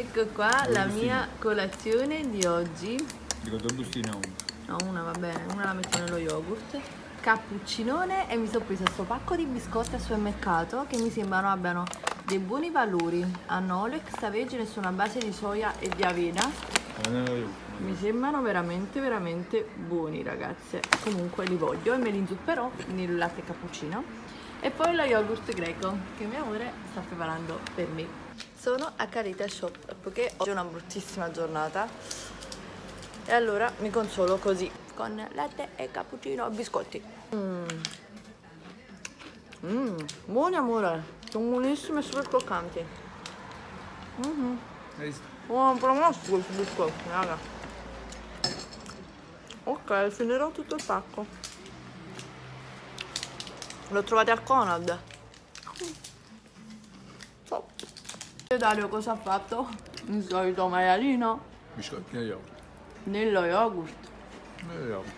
Ecco qua la mia colazione di oggi. Dico due bustine. No, una va bene, una la metto nello yogurt. Cappuccinone e mi sono presa questo pacco di biscotti al supermercato che mi sembrano abbiano dei buoni valori. Hanno olio extravergine su una base di soia e di avena. Mi sembrano veramente veramente buoni ragazze. Comunque li voglio e me li inzupperò nel latte cappuccino. E poi lo yogurt greco che mio amore sta preparando per me. Sono a Carita Shop perché oggi è una bruttissima giornata e allora mi consolo così con latte e cappuccino e biscotti. Mmm, mm, buoni amore, sono buonissime e super croccanti. Mm-hmm. Oh, promosso questi biscotti, raga. Ok, finirò tutto il pacco. L'ho trovato al Conad. Dario cosa ha fatto? Il solito maialino Biscotti e yogurt. nello yogurt. E yogurt.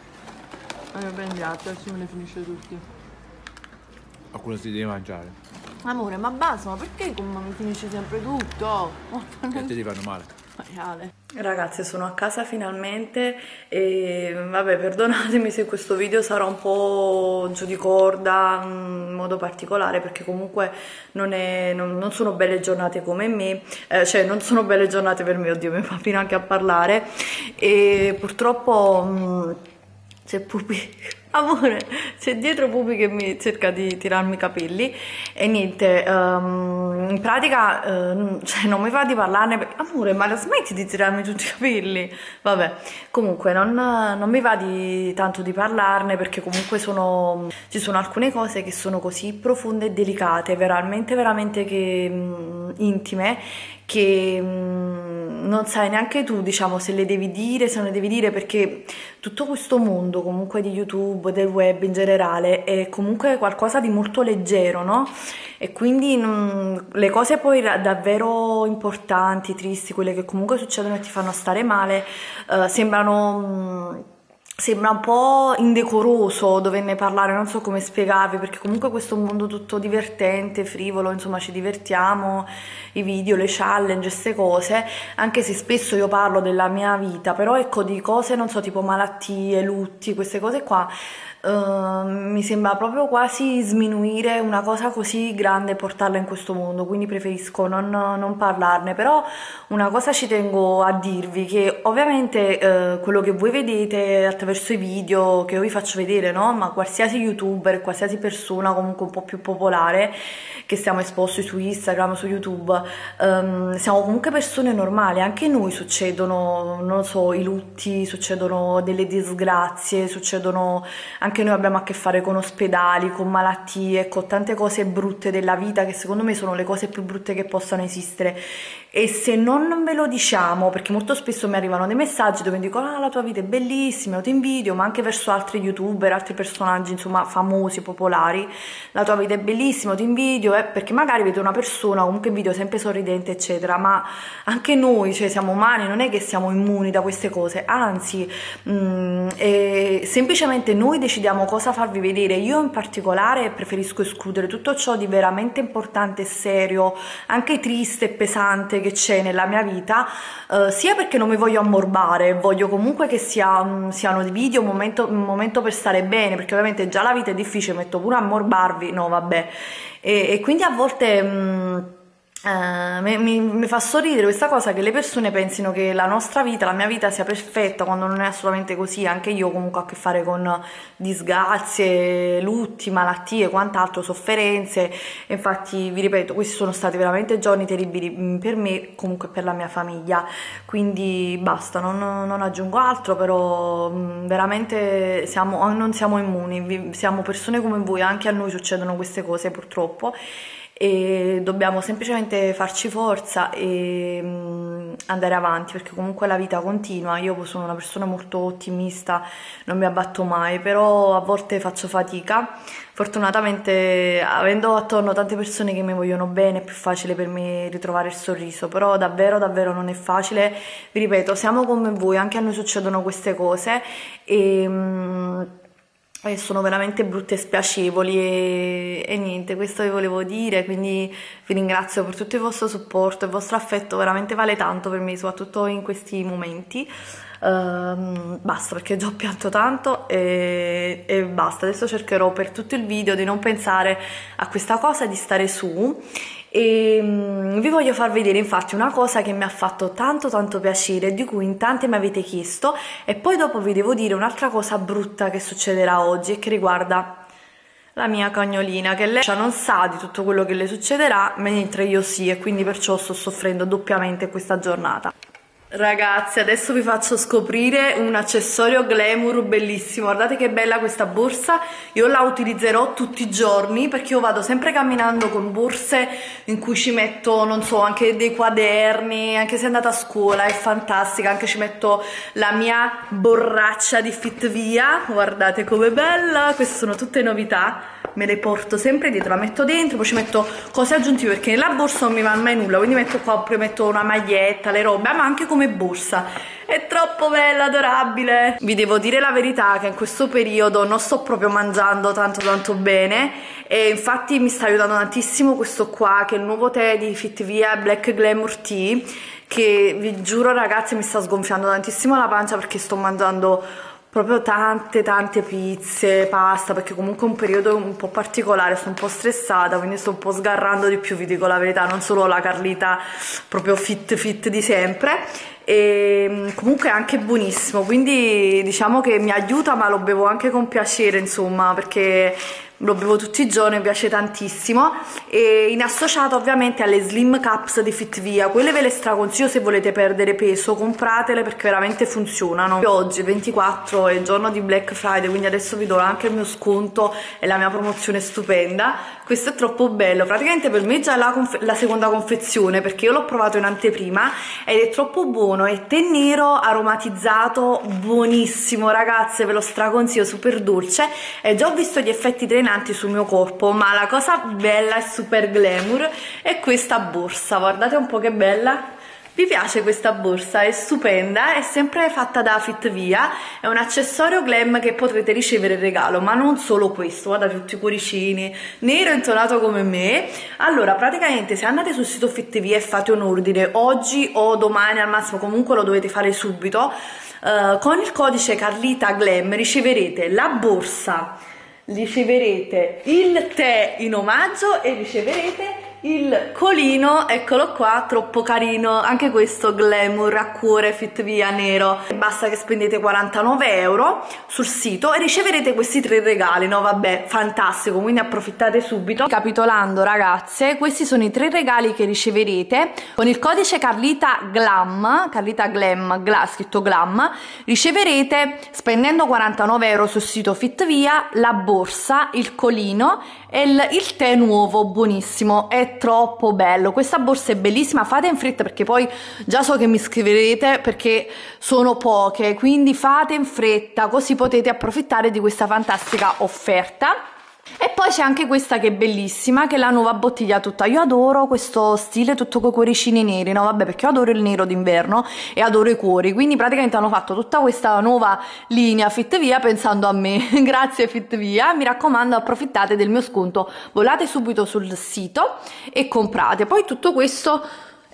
E prendi altro, adesso me ne finisce tutti. A quello si deve mangiare. Amore, ma basta, ma perché come mi finisce sempre tutto? E te ti fanno male. Maiale. Ragazze, sono a casa finalmente e vabbè, perdonatemi se questo video sarà un po' giù di corda mm, in modo particolare perché comunque non, è- non- non sono belle giornate come me, eh, cioè non sono belle giornate per me, oddio, mi fa fino anche a parlare e purtroppo mm, c'è Pupi, amore, c'è dietro Pupi che mi cerca di tirarmi i capelli e niente, ehm, in pratica ehm, cioè, non mi va di parlarne perché, amore, ma la smetti di tirarmi tutti i capelli? Vabbè, comunque non, non mi va di, tanto di parlarne perché comunque sono, ci sono alcune cose che sono così profonde e delicate, veramente, veramente che, mm, intime, che mm, non sai neanche tu, diciamo, se le devi dire, se non le devi dire, perché tutto questo mondo comunque di YouTube, del web in generale, è comunque qualcosa di molto leggero, no? E quindi mm, le cose poi davvero importanti, tristi, quelle che comunque succedono e ti fanno stare male, eh, sembrano... Sembra un po' indecoroso doverne parlare, non so come spiegarvi, perché comunque questo è un mondo tutto divertente, frivolo, insomma ci divertiamo, i video, le challenge, queste cose, anche se spesso io parlo della mia vita, però ecco di cose, non so, tipo malattie, lutti, queste cose qua, eh, mi sembra proprio quasi sminuire una cosa così grande e portarla in questo mondo, quindi preferisco non, non parlarne, però una cosa ci tengo a dirvi, che ovviamente eh, quello che voi vedete attraverso i video che io vi faccio vedere, no? Ma qualsiasi youtuber, qualsiasi persona comunque un po' più popolare che stiamo esposti su Instagram, su YouTube, ehm, siamo comunque persone normali, anche noi succedono, non so, i lutti, succedono delle disgrazie, succedono, anche noi abbiamo a che fare con ospedali, con malattie, con tante cose brutte della vita che secondo me sono le cose più brutte che possano esistere. E se non ve lo diciamo, perché molto spesso mi arrivano dei messaggi dove mi dicono ah la tua vita è bellissima, io ti invidio, ma anche verso altri youtuber, altri personaggi insomma famosi, popolari, la tua vita è bellissima, ti invidio, eh, perché magari vedo una persona comunque in video sempre sorridente eccetera, ma anche noi, cioè siamo umani, non è che siamo immuni da queste cose, anzi mm, eh, semplicemente noi decidiamo cosa farvi vedere, io in particolare preferisco escludere tutto ciò di veramente importante e serio, anche triste e pesante che c'è nella mia vita, eh, sia perché non mi voglio ammorbare, voglio comunque che sia, mm, siano video un momento, un momento per stare bene, perché ovviamente già la vita è difficile, metto pure a ammorbarvi, no vabbè, e, e quindi a volte... mm, eh, mi, mi- mi fa sorridere questa cosa che le persone pensino che la nostra vita, la mia vita sia perfetta quando non è assolutamente così. Anche io comunque ho a che fare con disgrazie, lutti, malattie, quant'altro, sofferenze. Infatti, vi ripeto, questi sono stati veramente giorni terribili mm, per me, comunque per la mia famiglia. Quindi basta, non, non aggiungo altro, però mm, veramente siamo, non siamo immuni, siamo persone come voi, anche a noi succedono queste cose purtroppo e dobbiamo semplicemente farci forza e mm, andare avanti perché comunque la vita continua. Io sono una persona molto ottimista, non mi abbatto mai, però a volte faccio fatica. Fortunatamente, avendo attorno tante persone che mi vogliono bene, è più facile per me ritrovare il sorriso, però davvero, davvero non è facile. Vi ripeto, siamo come voi, anche a noi succedono queste cose e. e sono veramente brutte e spiacevoli e, e, niente, questo vi volevo dire, quindi vi ringrazio per tutto il vostro supporto, il vostro affetto veramente vale tanto per me, soprattutto in questi momenti. Um, basta perché già ho pianto tanto e, e, basta, adesso cercherò per tutto il video di non pensare a questa cosa, di stare su e um, vi voglio far vedere infatti una cosa che mi ha fatto tanto tanto piacere di cui in tanti mi avete chiesto e poi dopo vi devo dire un'altra cosa brutta che succederà oggi e che riguarda la mia cagnolina che lei non sa di tutto quello che le succederà mentre io sì e quindi perciò sto soffrendo doppiamente questa giornata Ragazzi, adesso vi faccio scoprire un accessorio glamour bellissimo. Guardate che bella questa borsa. Io la utilizzerò tutti i giorni perché io vado sempre camminando con borse in cui ci metto, non so, anche dei quaderni, anche se è andata a scuola, è fantastica. Anche ci metto la mia borraccia di Fit Via. Guardate com'è bella. Queste sono tutte novità me le porto sempre dietro, la metto dentro, poi ci metto cose aggiuntive perché nella borsa non mi va mai nulla, quindi metto qua, poi metto una maglietta, le robe, ma anche come borsa. È troppo bella, adorabile. Vi devo dire la verità che in questo periodo non sto proprio mangiando tanto tanto bene e infatti mi sta aiutando tantissimo questo qua che è il nuovo tè di Fitvia Black Glamour Tea che vi giuro ragazzi mi sta sgonfiando tantissimo la pancia perché sto mangiando proprio tante tante pizze, pasta, perché comunque è un periodo un po' particolare, sto un po' stressata, quindi sto un po' sgarrando di più, vi dico la verità, non solo la Carlita proprio fit fit di sempre. E mm, comunque è anche buonissimo, quindi diciamo che mi aiuta, ma lo bevo anche con piacere, insomma, perché lo bevo tutti i giorni, mi piace tantissimo. E in associato ovviamente alle slim cups di Fitvia quelle ve le straconsiglio se volete perdere peso compratele perché veramente funzionano. Oggi 24 è il giorno di Black Friday quindi adesso vi do anche il mio sconto e la mia promozione stupenda. Questo è troppo bello. Praticamente per me è già la, la seconda confezione perché io l'ho provato in anteprima ed è troppo buono. È tè nero aromatizzato buonissimo. Ragazze ve lo straconsiglio super dolce. E già ho visto gli effetti drenanti allenanti sul mio corpo ma la cosa bella e super glamour è questa borsa. Guardate un po' che bella. Vi piace questa borsa? È stupenda, è sempre fatta da Fitvia, è un accessorio glam che potrete ricevere in regalo, ma non solo questo, guardate tutti i cuoricini, nero intonato come me. Allora, praticamente se andate sul sito Fitvia e fate un ordine oggi o domani al massimo, comunque lo dovete fare subito, uh, con il codice Carlita Glam riceverete la borsa riceverete il tè in omaggio e riceverete il colino, eccolo qua, troppo carino, anche questo glamour a cuore fit via nero. Basta che spendete 49 euro sul sito e riceverete questi tre regali, no? Vabbè, fantastico, quindi approfittate subito. Capitolando ragazze, questi sono i tre regali che riceverete. Con il codice Carlita Glam, Carlita Glam, gla, scritto Glam, riceverete spendendo 49 euro sul sito fit via la borsa, il colino e il, il tè nuovo, buonissimo, è troppo bello. Questa borsa è bellissima fate in fretta perché poi già so che mi scriverete perché sono poche quindi fate in fretta così potete approfittare di questa fantastica offerta e poi c'è anche questa che è bellissima, che è la nuova bottiglia tutta. Io adoro questo stile tutto con cuoricini neri, no? Vabbè, perché io adoro il nero d'inverno e adoro i cuori. Quindi praticamente hanno fatto tutta questa nuova linea Fit Via pensando a me. Grazie Fit Via. Mi raccomando, approfittate del mio sconto. Volate subito sul sito e comprate. Poi tutto questo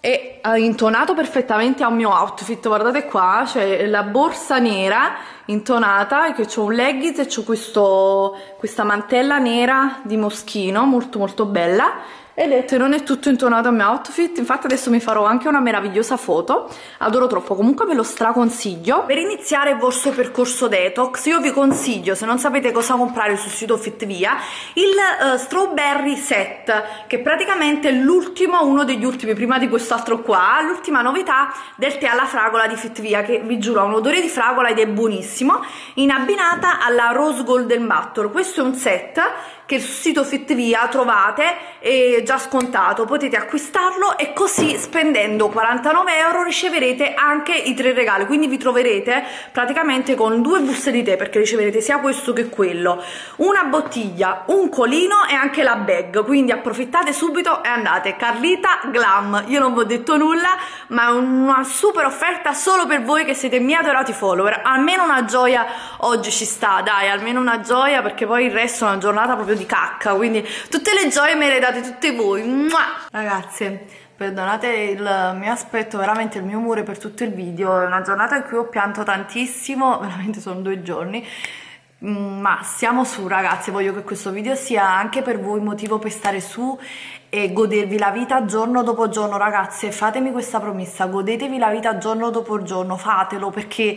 è intonato perfettamente al mio outfit guardate qua c'è la borsa nera intonata che ho un leggings e ho questa mantella nera di moschino molto molto bella e vedete non è tutto intonato al mio outfit infatti adesso mi farò anche una meravigliosa foto. Adoro troppo. Comunque ve lo straconsiglio. Per iniziare il vostro percorso detox io vi consiglio se non sapete cosa comprare sul sito Fitvia il uh, strawberry set che praticamente è l'ultimo uno degli ultimi prima di quest'altro qua. L'ultima novità del tè alla fragola di Fitvia che vi giuro ha un odore di fragola ed è buonissimo in abbinata alla rose golden butter questo è un set che sul sito Fitvia trovate e già scontato potete acquistarlo e così spendendo 49 euro riceverete anche i tre regali. Quindi vi troverete praticamente con due buste di tè perché riceverete sia questo che quello. Una bottiglia un colino e anche la bag. Quindi approfittate subito e andate. Carlita Glam. Io non vi ho detto nulla ma è una super offerta solo per voi che siete miei adorati follower. Almeno una gioia oggi ci sta dai almeno una gioia perché poi il resto è una giornata proprio di cacca. Quindi tutte le gioie me le date tutte voi Mua! ragazze perdonate il mio aspetto, veramente il mio umore per tutto il video, è una giornata in cui ho pianto tantissimo, veramente sono due giorni, mm, ma siamo su ragazzi, voglio che questo video sia anche per voi motivo per stare su e godervi la vita giorno dopo giorno ragazze, fatemi questa promessa, godetevi la vita giorno dopo giorno, fatelo perché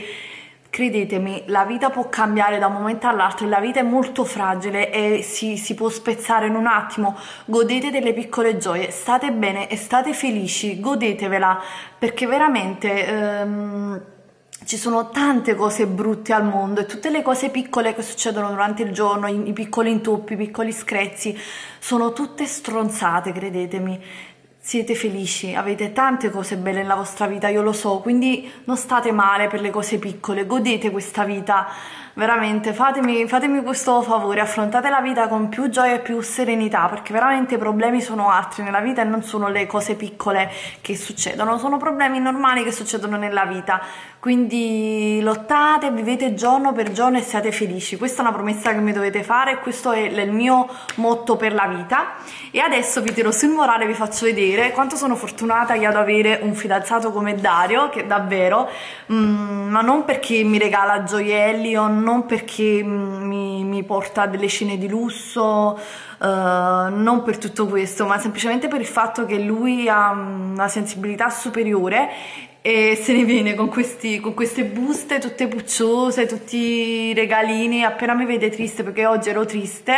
Credetemi, la vita può cambiare da un momento all'altro la vita è molto fragile e si, si, può spezzare in un attimo. Godete delle piccole gioie, state bene e state felici, godetevela perché veramente ehm, ci sono tante cose brutte al mondo e tutte le cose piccole che succedono durante il giorno, i, i piccoli intoppi, i piccoli screzi, sono tutte stronzate, credetemi siete felici, avete tante cose belle nella vostra vita, io lo so, quindi non state male per le cose piccole, godete questa vita, veramente fatemi, fatemi questo favore, affrontate la vita con più gioia e più serenità, perché veramente i problemi sono altri nella vita e non sono le cose piccole che succedono, sono problemi normali che succedono nella vita, quindi lottate, vivete giorno per giorno e siate felici, questa è una promessa che mi dovete fare, questo è il mio motto per la vita. E adesso vi tiro sul morale, vi faccio vedere dire quanto sono fortunata io ad avere un fidanzato come Dario, che davvero, mm, ma non perché mi regala gioielli o non perché mm, mi, mi porta delle scene di lusso, uh, non per tutto questo, ma semplicemente per il fatto che lui ha mm, una sensibilità superiore e se ne viene con, questi, con, queste buste tutte pucciose, tutti i regalini, appena mi vede triste perché oggi ero triste,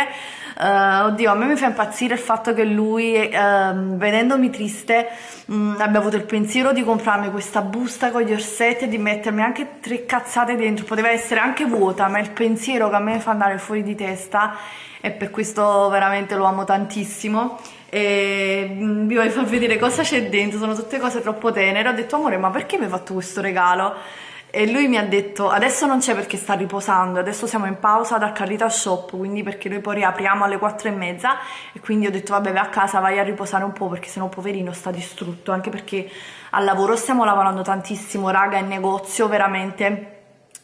uh, oddio a me mi fa impazzire il fatto che lui uh, vedendomi triste mh, abbia avuto il pensiero di comprarmi questa busta con gli orsetti e di mettermi anche tre cazzate dentro, poteva essere anche vuota ma il pensiero che a me fa andare fuori di testa e per questo veramente lo amo tantissimo e mm, vi voglio far vedere cosa c'è dentro, sono tutte cose troppo tenere. Ho detto amore ma perché mi hai fatto questo regalo? E lui mi ha detto adesso non c'è perché sta riposando, adesso siamo in pausa da Carrita Shop, quindi perché noi poi riapriamo alle quattro e mezza e quindi ho detto vabbè vai a casa, vai a riposare un po' perché sennò poverino sta distrutto, anche perché al lavoro stiamo lavorando tantissimo, raga, in negozio veramente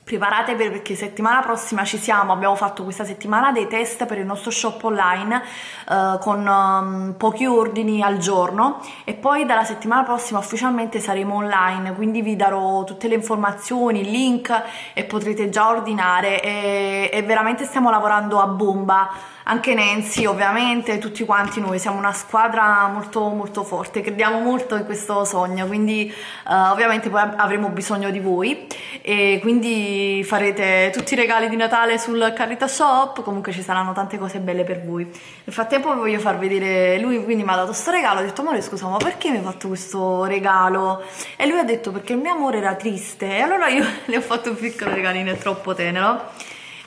preparatevi perché settimana prossima ci siamo, abbiamo fatto questa settimana dei test per il nostro shop online uh, con um, pochi ordini al giorno e poi dalla settimana prossima ufficialmente saremo online, quindi vi darò tutte le informazioni, il link e potrete già ordinare e, e veramente stiamo lavorando a bomba. Anche Nancy ovviamente, tutti quanti noi siamo una squadra molto molto forte, crediamo molto in questo sogno, quindi uh, ovviamente poi avremo bisogno di voi e quindi farete tutti i regali di Natale sul Carita Shop, comunque ci saranno tante cose belle per voi. Nel frattempo voglio far vedere, lui quindi mi ha dato questo regalo, ho detto amore scusa ma perché mi hai fatto questo regalo? E lui ha detto perché il mio amore era triste e allora io le ho fatto un piccolo regalino, è troppo tenero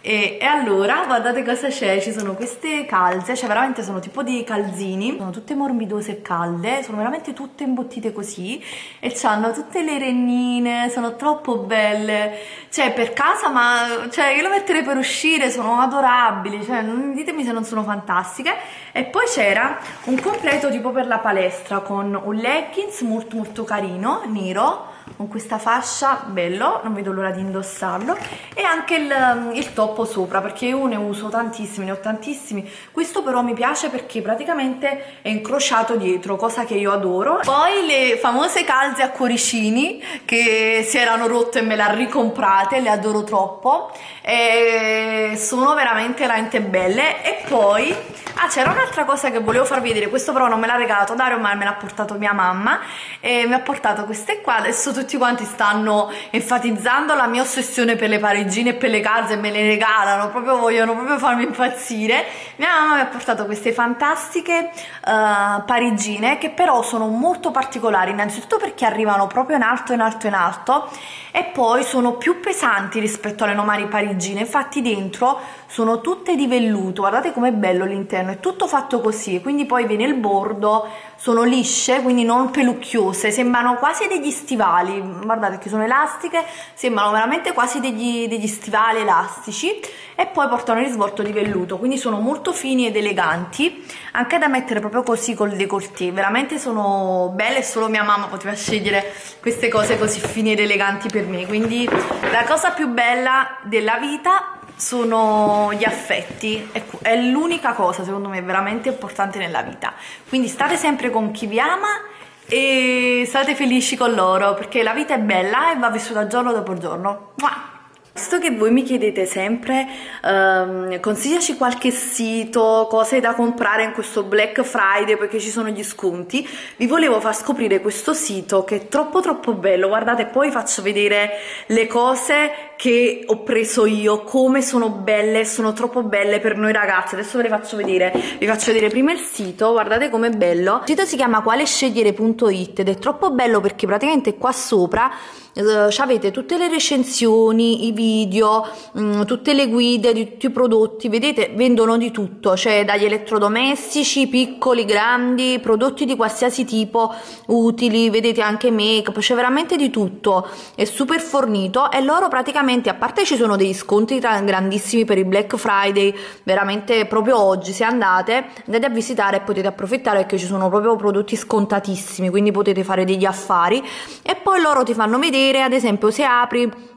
e, e, allora guardate cosa c'è, ci sono queste calze, cioè veramente sono tipo di calzini, sono tutte morbidose e calde, sono veramente tutte imbottite così e hanno tutte le rennine, sono troppo belle, cioè per casa ma cioè io lo metterei per uscire, sono adorabili, cioè non ditemi se non sono fantastiche. E poi c'era un completo tipo per la palestra con un leggings molto molto carino, nero, con questa fascia bello non vedo l'ora di indossarlo. E anche il, um, il toppo sopra perché io ne uso tantissimi ne ho tantissimi. Questo però mi piace perché praticamente è incrociato dietro cosa che io adoro. Poi le famose calze a cuoricini che si erano rotte e me le ha ricomprate le adoro troppo. E sono veramente veramente belle. E poi ah c'era un'altra cosa che volevo farvi vedere questo però non me l'ha regalato Dario ma me l'ha portato mia mamma. E mi ha portato queste qua adesso tutti tutti quanti stanno enfatizzando la mia ossessione per le parigine e per le calze e me le regalano, proprio vogliono proprio farmi impazzire. Mia mamma mi ha portato queste fantastiche uh, parigine che però sono molto particolari, innanzitutto perché arrivano proprio in alto, in alto, in alto e poi sono più pesanti rispetto alle normali parigine, infatti dentro sono tutte di velluto, guardate com'è bello l'interno, è tutto fatto così, quindi poi viene il bordo, sono lisce, quindi non pelucchiose, sembrano quasi degli stivali, guardate che sono elastiche, sembrano veramente quasi degli, degli stivali elastici e poi portano il risvolto di velluto, quindi sono molto fini ed eleganti, anche da mettere proprio così col décolleté, veramente sono belle solo mia mamma poteva scegliere queste cose così fini ed eleganti per me, quindi la cosa più bella della vita sono gli affetti, è l'unica cosa secondo me veramente importante nella vita. Quindi state sempre con chi vi ama e state felici con loro perché la vita è bella e va vissuta giorno dopo giorno. Mua! Visto che voi mi chiedete sempre um, consigliaci qualche sito, cose da comprare in questo Black Friday perché ci sono gli sconti, vi volevo far scoprire questo sito che è troppo troppo bello, guardate poi faccio vedere le cose che ho preso io, come sono belle, sono troppo belle per noi ragazze, adesso ve le faccio vedere, vi faccio vedere prima il sito, guardate com'è bello, il sito si chiama qualescegliere.it ed è troppo bello perché praticamente qua sopra eh, avete tutte le recensioni, i video, mh, mm, tutte le guide di tutti i prodotti, vedete, vendono di tutto, cioè dagli elettrodomestici, piccoli, grandi, prodotti di qualsiasi tipo, utili, vedete anche make-up, c'è veramente di tutto, è super fornito e loro praticamente, a parte ci sono degli sconti grandissimi per il Black Friday, veramente proprio oggi, se andate, andate a visitare e potete approfittare perché ci sono proprio prodotti scontatissimi, quindi potete fare degli affari e poi loro ti fanno vedere, ad esempio, se apri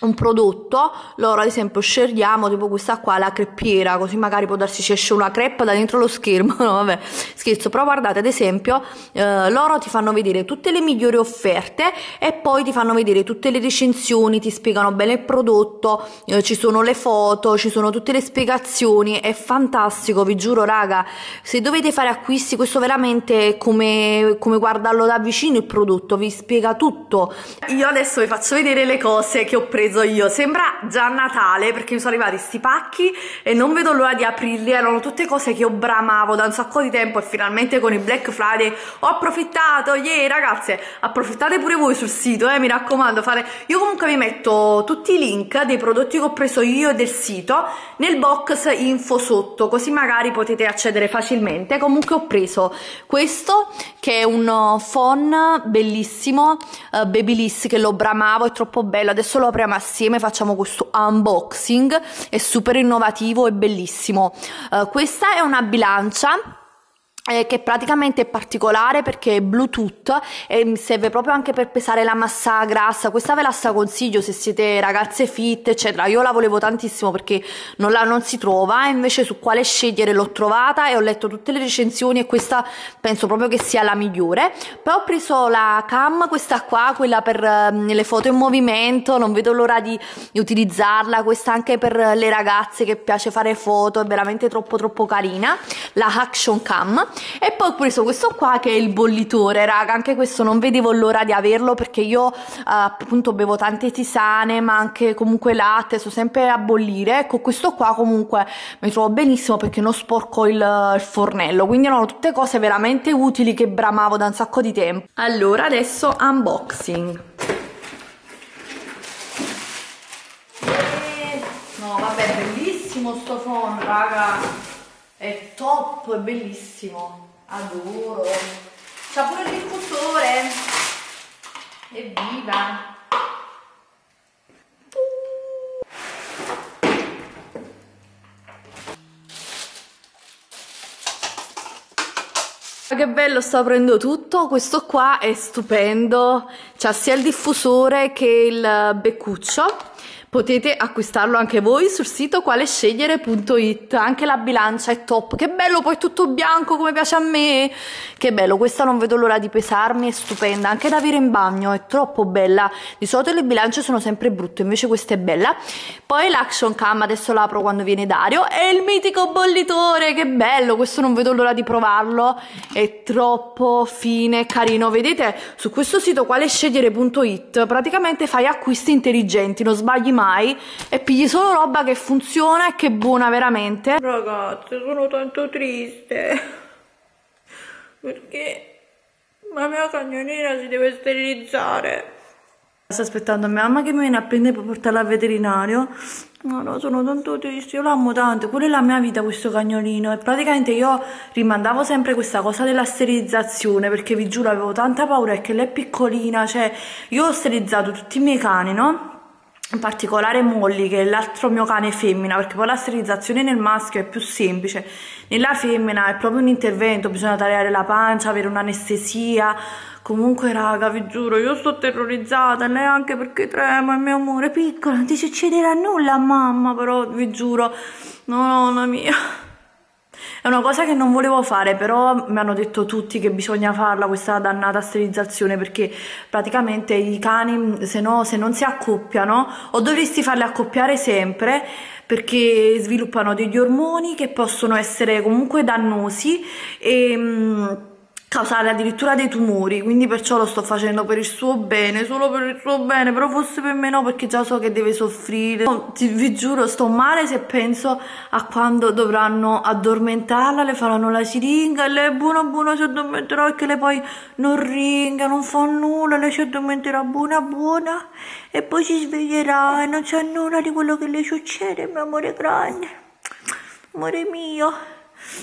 un prodotto, loro ad esempio scegliamo tipo questa qua, la creppiera, così magari può darsi ci esce una creppa da dentro lo schermo, no vabbè, scherzo, però guardate ad esempio, eh, loro ti fanno vedere tutte le migliori offerte e poi ti fanno vedere tutte le recensioni, ti spiegano bene il prodotto, eh, ci sono le foto, ci sono tutte le spiegazioni, è fantastico, vi giuro raga, se dovete fare acquisti questo veramente è come, come guardarlo da vicino il prodotto, vi spiega tutto. Io adesso vi faccio vedere le cose che ho preso preso io. Sembra già Natale perché mi sono arrivati sti pacchi e non vedo l'ora di aprirli. Erano tutte cose che io bramavo da un sacco di tempo e finalmente con il Black Friday ho approfittato. Yeah, ragazze, approfittate pure voi sul sito, eh, mi raccomando. Fate... Io comunque vi metto tutti i link dei prodotti che ho preso io e del sito nel box info sotto, così magari potete accedere facilmente. Comunque ho preso questo che è un phone bellissimo, uh, Babyliss che lo bramavo, è troppo bello. Adesso lo apriamo assieme facciamo questo unboxing, è super innovativo e bellissimo. Uh, questa è una bilancia eh, che praticamente è particolare perché è bluetooth e serve proprio anche per pesare la massa grassa. Questa ve la straconsiglio se siete ragazze fit eccetera. Io la volevo tantissimo perché non, la, non si trova invece su quale scegliere l'ho trovata e ho letto tutte le recensioni e questa penso proprio che sia la migliore. Poi ho preso la cam questa qua quella per um, le foto in movimento non vedo l'ora di, di utilizzarla. Questa anche per le ragazze che piace fare foto è veramente troppo troppo carina. La action cam e poi ho preso questo qua che è il bollitore. Raga anche questo non vedevo l'ora di averlo perché io uh, appunto bevo tante tisane ma anche comunque latte sto sempre a bollire. Ecco questo qua comunque mi trovo benissimo perché non sporco il, il fornello. Quindi erano tutte cose veramente utili che bramavo da un sacco di tempo. Allora adesso unboxing. Eh, no vabbè bellissimo sto phone raga è top, è bellissimo. Adoro. C'ha pure il diffusore. Evviva! Che bello, sto aprendo tutto. Questo qua è stupendo. C'ha sia il diffusore che il beccuccio Potete acquistarlo anche voi sul sito qualescegliere.it. Anche la bilancia è top. Che bello, poi tutto bianco come piace a me. Che bello, questa non vedo l'ora di pesarmi, è stupenda. Anche da avere in bagno, è troppo bella. Di solito le bilance sono sempre brutte, invece questa è bella. Poi l'action cam, adesso l'apro quando viene Dario. E il mitico bollitore, che bello, questo non vedo l'ora di provarlo. È troppo fine carino. Vedete, su questo sito qualescegliere.it praticamente fai acquisti intelligenti, non sbagli mai mai e pigli solo roba che funziona e che è buona veramente. Ragazze, sono tanto triste perché la mia cagnolina si deve sterilizzare. Sto aspettando mia mamma che mi viene a prendere per portarla al veterinario. No, no, sono tanto triste, io l'amo tanto, quella è la mia vita questo cagnolino e praticamente io rimandavo sempre questa cosa della sterilizzazione perché vi giuro avevo tanta paura perché lei è piccolina, cioè io ho sterilizzato tutti i miei cani, no? In particolare Molly che è l'altro mio cane femmina perché poi la sterilizzazione nel maschio è più semplice. Nella femmina è proprio un intervento bisogna tagliare la pancia avere un'anestesia. Comunque raga vi giuro io sto terrorizzata lei anche perché trema il mio amore piccolo non ti succederà nulla mamma però vi giuro. No nonna mia è una cosa che non volevo fare, però mi hanno detto tutti che bisogna farla questa dannata sterilizzazione perché praticamente i cani, se, no, se non si accoppiano, o dovresti farli accoppiare sempre perché sviluppano degli ormoni che possono essere comunque dannosi e mm, causare addirittura dei tumori, quindi perciò lo sto facendo per il suo bene, solo per il suo bene, però forse per me no perché già so che deve soffrire. Ti, vi giuro, sto male se penso a quando dovranno addormentarla, le faranno la siringa e lei buona buona si addormenterà che lei poi non ringa, non fa nulla, lei si addormenterà buona buona e poi si sveglierà e non c'è nulla di quello che le succede, mio amore grande, amore mio.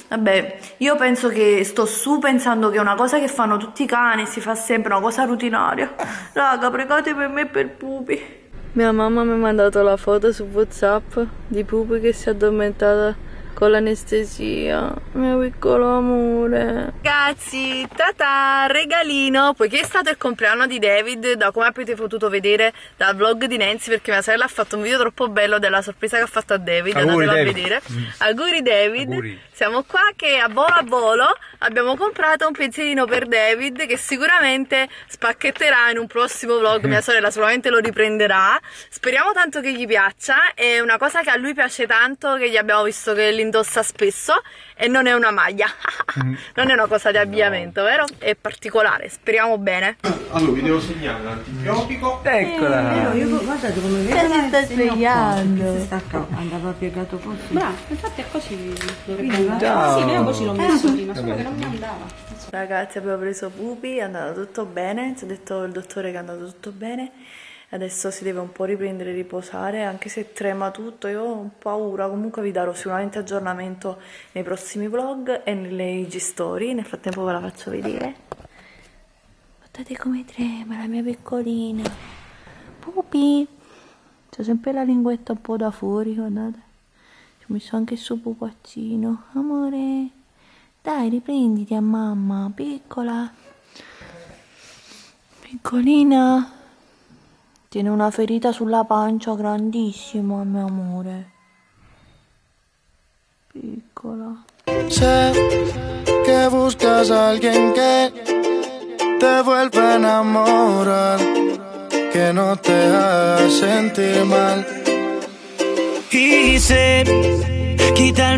Vabbè, io penso che sto su pensando che è una cosa che fanno tutti i cani, si fa sempre una cosa rutinaria. Raga, pregate per me e per Pupi. Mia mamma mi ha mandato la foto su Whatsapp di Pupi che si è addormentata con l'anestesia, mio piccolo amore. Ragazzi, tata, regalino, poiché è stato il compleanno di David, da come avete potuto vedere dal vlog di Nancy, perché mia sorella ha fatto un video troppo bello della sorpresa che ha fatto a David, Auguri, andatelo a David. vedere. Auguri David. Auguri. Siamo qua che a volo a volo abbiamo comprato un pensierino per David che sicuramente spacchetterà in un prossimo vlog, mia sorella sicuramente lo riprenderà. Speriamo tanto che gli piaccia, è una cosa che a lui piace tanto, che gli abbiamo visto che l'indossa spesso e non è una maglia, non è una cosa di abbiamento, vero? È particolare, speriamo bene. Allora, vi devo segnare l'antibiotico. Eccola! Io guardate come vedi. Eh, si sta svegliando. Si stacca, andava piegato così. Bravo, infatti è così dovrebbe Quindi, andare. ciao. Sì, io così l'ho messo prima, solo che non mi andava. Ragazzi abbiamo preso Pupi, è andato tutto bene, ci ha detto il dottore che è andato tutto bene, adesso si deve un po' riprendere e riposare, anche se trema tutto, io ho paura, comunque vi darò sicuramente aggiornamento nei prossimi vlog e nelle IG story, nel frattempo ve la faccio vedere. Guardate come trema la mia piccolina, Pupi, c'è sempre la linguetta un po' da fuori, guardate, ci ho messo anche il suo pupaccino, amore. Dai, riprenditi a mamma, piccola. Piccolina. Tiene una ferita sulla pancia grandissima, mio amore. Piccola. Sé que buscas a alguien que te vuelva a enamorar, que no te haga sentir mal. Quise quitarte